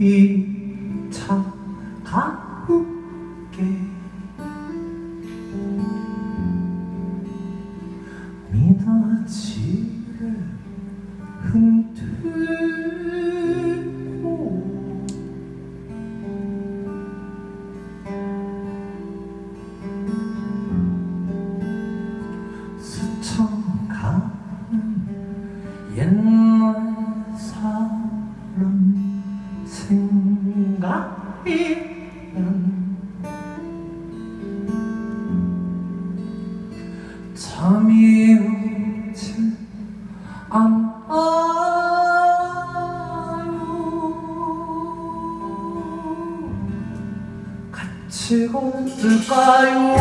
e 생각이 난 잠이 오지 않아요. 같이 걸을까요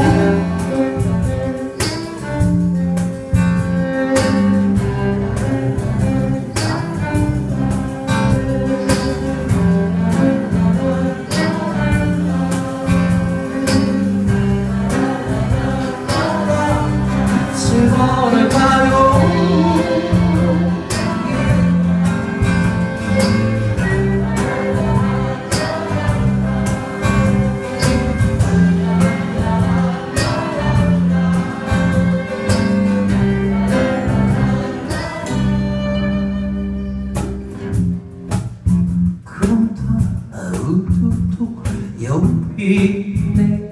여기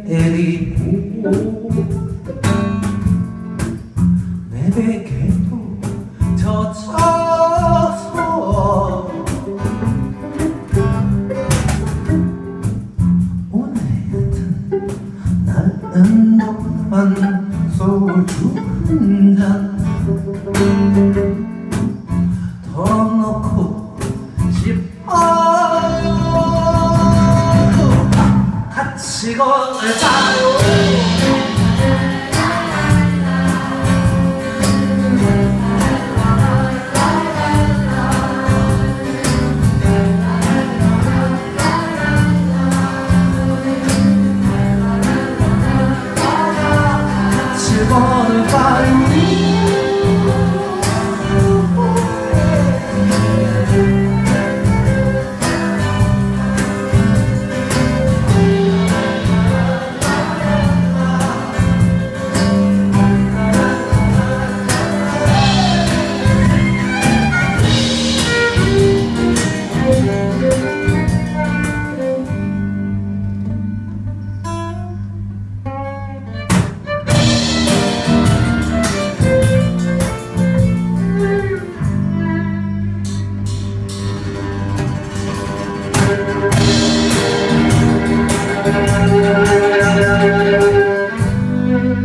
내리고 내 베개도 젖혀서 오늘은 날은 동안 소주 한잔 같이 걸을까요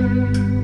you.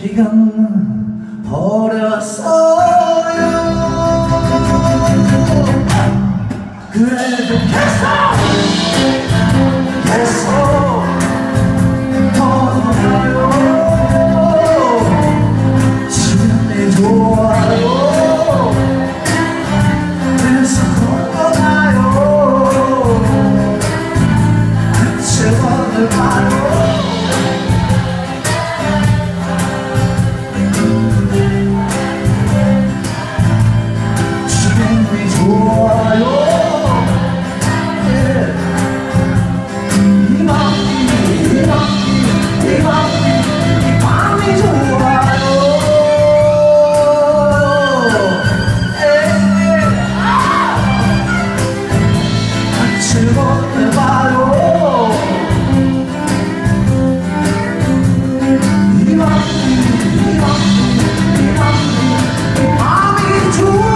나 버렸어요. 그래도 계속 계속 I'm in too